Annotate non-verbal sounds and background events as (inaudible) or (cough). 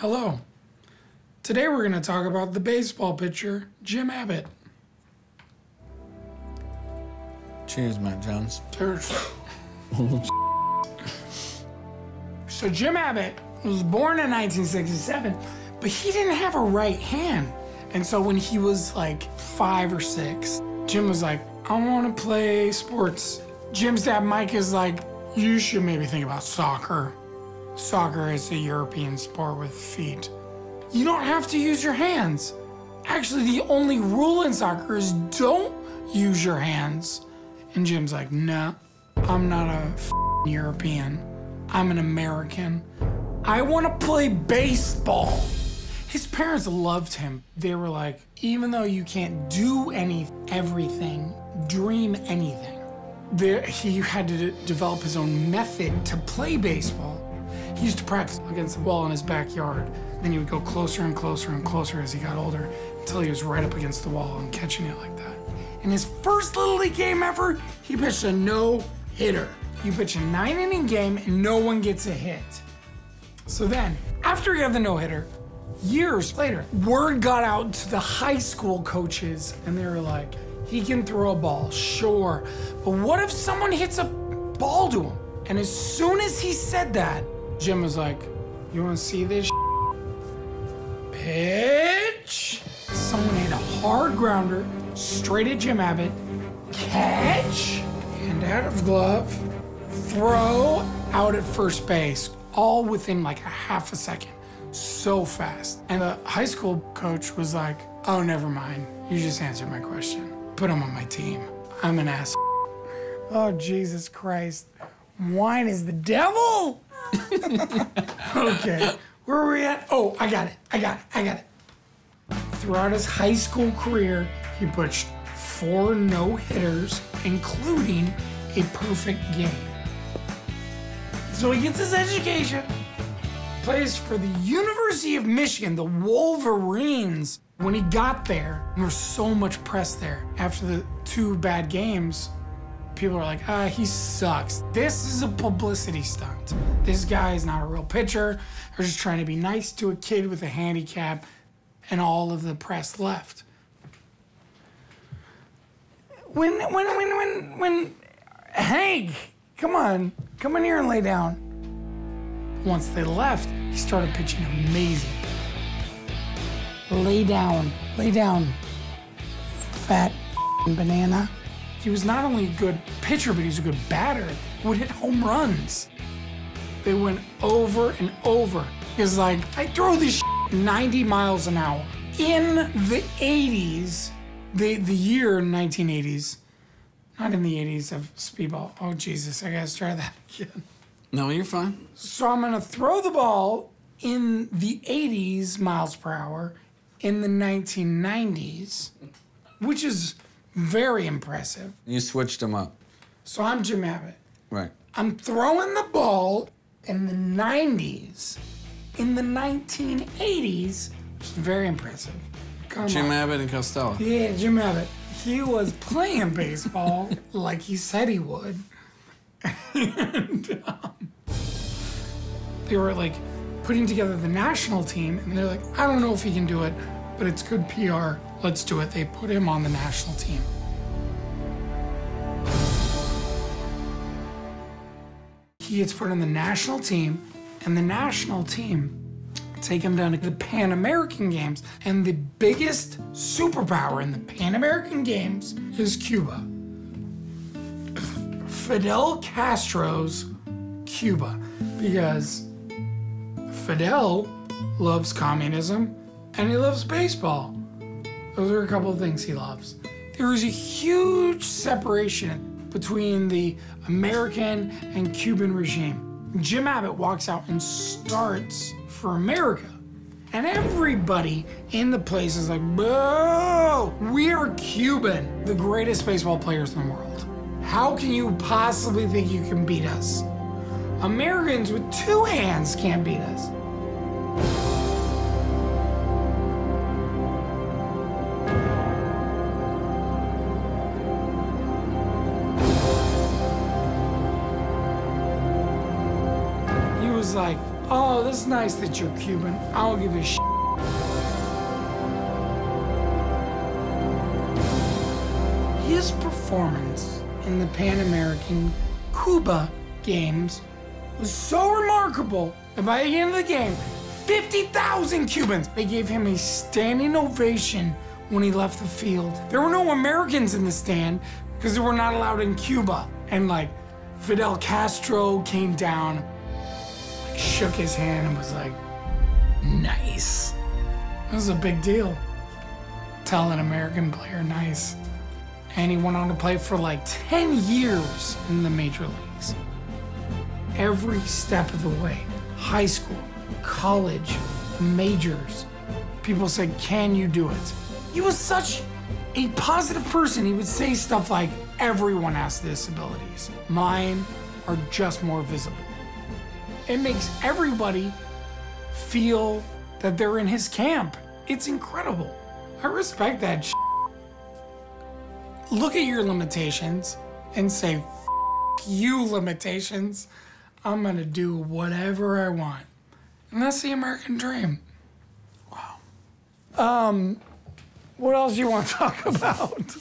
Hello. Today we're going to talk about the baseball pitcher, Jim Abbott. Cheers, Matt Jones. Cheers. (laughs) so Jim Abbott was born in 1967, but he didn't have a right hand. And so when he was like five or six, Jim was like, I want to play sports. Jim's dad, Mike, is like, you should maybe think about soccer. Soccer is a European sport with feet. You don't have to use your hands. Actually, the only rule in soccer is don't use your hands. And Jim's like, no, I'm not a European. I'm an American. I want to play baseball. His parents loved him. They were like, even though you can't do any everything, dream anything. There, he had to develop his own method to play baseball. He used to practice against the wall in his backyard. Then he would go closer and closer and closer as he got older until he was right up against the wall and catching it like that. In his first Little League game ever, he pitched a no hitter. You pitch a nine inning game and no one gets a hit. So then, after he had the no hitter, years later, word got out to the high school coaches and they were like, he can throw a ball, sure. But what if someone hits a ball to him? And as soon as he said that, Jim was like, You wanna see this? Pitch. Someone hit a hard grounder straight at Jim Abbott. Catch. Hand out of glove. Throw out at first base. All within like a half a second. So fast. And the high school coach was like, Oh, never mind. You just answered my question. Put him on my team. I'm an ass. Oh, Jesus Christ. Wine is the devil? (laughs) okay, where are we at? Oh, I got it. I got it. I got it. Throughout his high school career, he pitched four no hitters, including a perfect game. So he gets his education, plays for the University of Michigan, the Wolverines. When he got there, there was so much press there after the two bad games people are like, ah, he sucks. This is a publicity stunt. This guy is not a real pitcher. They're just trying to be nice to a kid with a handicap, and all of the press left. When, when, when, when, when, Hank, come on, come in here and lay down. Once they left, he started pitching amazing. Lay down, lay down, fat banana. He was not only a good pitcher, but he was a good batter. He would hit home runs. They went over and over. It's like, I throw this 90 miles an hour. In the 80s, the, the year 1980s, not in the 80s of speedball. Oh, Jesus, I gotta try that (laughs) again. No, you're fine. So I'm gonna throw the ball in the 80s miles per hour in the 1990s, which is very impressive. You switched them up. So I'm Jim Abbott. Right. I'm throwing the ball in the 90s. In the 1980s, it's very impressive. Come Jim on. Abbott and Costello. Yeah, Jim Abbott. He was playing baseball (laughs) like he said he would. and, um, they were like putting together the national team, and they're like, I don't know if he can do it, but it's good PR. Let's do it. They put him on the national team. He gets put on the national team, and the national team take him down to the Pan American Games. And the biggest superpower in the Pan American Games is Cuba. Fidel Castro's Cuba. Because Fidel loves communism and he loves baseball. Those are a couple of things he loves. There is a huge separation between the American and Cuban regime. Jim Abbott walks out and starts for America. And everybody in the place is like, boo, we are Cuban, the greatest baseball players in the world. How can you possibly think you can beat us? Americans with two hands can't beat us. Was like, Oh, that's nice that you're Cuban. I don't give a shit. His performance in the Pan American Cuba Games was so remarkable that by the end of the game, 50,000 Cubans, they gave him a standing ovation when he left the field. There were no Americans in the stand because they were not allowed in Cuba. And like Fidel Castro came down, shook his hand and was like, nice. It was a big deal. Tell an American player nice. And he went on to play for like 10 years in the major leagues. Every step of the way, high school, college, majors, people said, Can you do it? He was such a positive person. He would say stuff like, Everyone has disabilities. Mine are just more visible. It makes everybody feel that they're in his camp. It's incredible. I respect that. Sh- Look at your limitations and say, you limitations. I'm gonna do whatever I want. And that's the American dream. Wow. Um, what else do you want to (laughs) talk about?